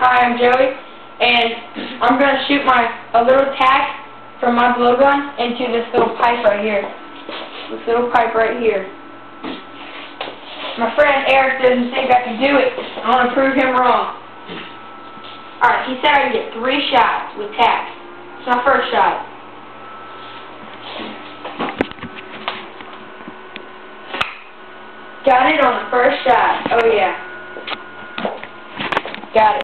Hi, I'm Joey, and I'm going to shoot my a little tack from my blowgun into this little pipe right here. This little pipe right here. My friend Eric doesn't think I can do it. I want to prove him wrong. Alright, he said I can get three shots with tack. It's my first shot. Got it on the first shot. Oh yeah. Got it.